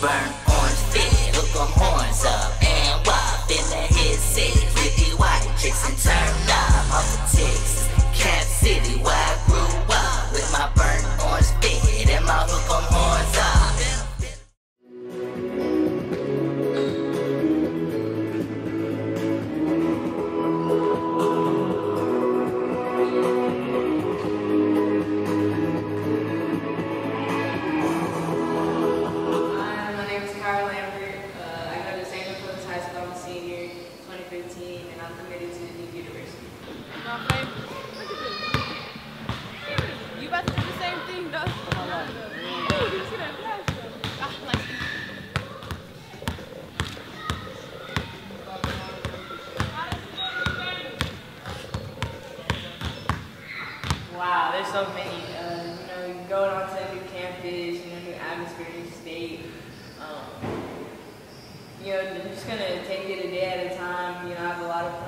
burn. Orange fit, hook them horns up. And in the head set. Pretty white chicks and turn up. The Texas, Cap City, where 2015, and I'm committed to Duke University. My favorite. Look at this. You about to do the same thing, though? Hey, you see that flash, though? Ah, like, Wow, there's so many. Uh, you know, going on to a new campus, you know, new atmosphere, new state. Um, you know, I'm just gonna take it a day at a time. You know, I have a lot of plans.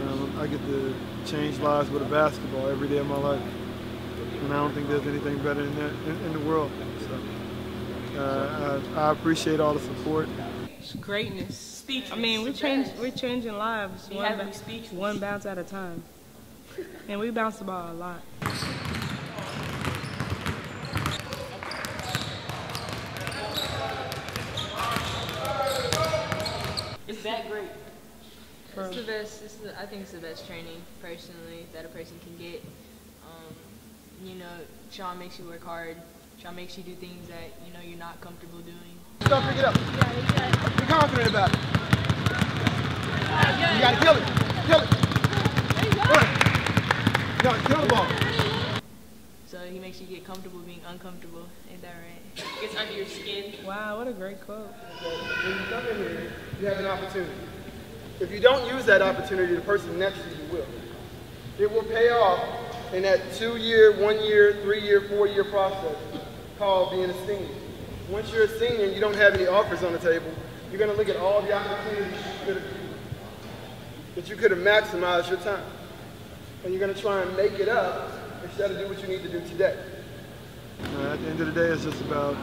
Um, I get to change lives with a basketball every day of my life, and I don't think there's anything better than that in, in the world. So uh, I, I appreciate all the support. it's greatness. Speech. I mean, we're changing, we're changing lives You one, have to ba- be speechless. one bounce at a time. And we bounce the ball a lot. It's that great. For- It's the best. It's the, I think it's the best training personally that a person can get. Um, you know, Sean makes you work hard. Sean makes you do things that you know you're not comfortable doing. Don't pick it up. Be confident about it. You gotta kill it. Kill it. You gotta kill the ball. So he makes you get comfortable being uncomfortable. Ain't that right? It's under your skin. Wow, what a great quote. When you come in here, you have an opportunity. If you don't use that opportunity, the person next to you will. It will pay off in that two-year, one-year, three-year, four-year process called being a senior. Once you're a senior and you don't have any offers on the table, you're going to look at all the opportunities you that you could have maximized your time. And you're going to try and make it up instead of do what you need to do today. Uh, at the end of the day, it's just about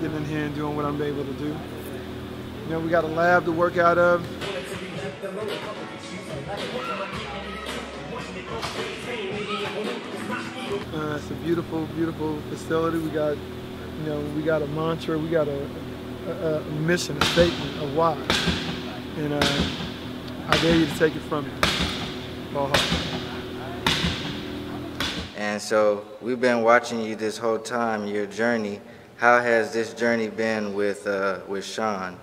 getting in here and doing what I'm able to do. You know, we got a lab to work out of. Uh, it's a beautiful, beautiful facility. We got, you know, we got a mantra, we got a, a, a mission, a statement, a why. And uh, I dare you to take it from me. Ball. And so we've been watching you this whole time, your journey. How has this journey been with uh, with Sean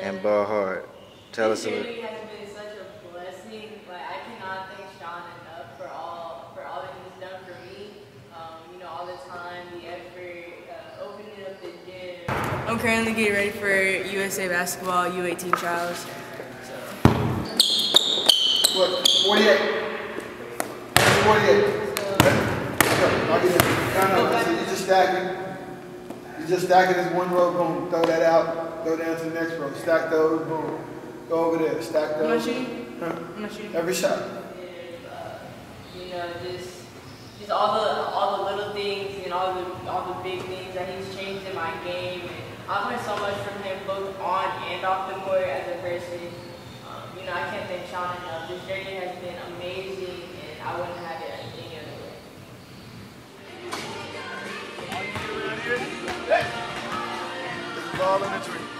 and Ball Hard? Tell us a This little. has been such a blessing. Like I cannot thank Sean enough for all for all that he's done for me. Um, you know, all the time, the effort, uh, opening up the gym. I'm currently getting ready for USA basketball U18 trials. What? 48. 48. Knock it in. No, no, see, you just stack it. You just stack it as one row, boom, throw that out, go down to the next row, stack those, boom. Go over there, stack I'm not those. shooting. Huh? I'm not shooting. Every shot. you know, just just all the all the little things and all the all the big things that he's changed in my game. And I've learned so much from him, both on and off the court as a person. Um, you know, I can't thank Sean enough. This journey has been amazing, and I wouldn't have it any other way. This is all in the tree.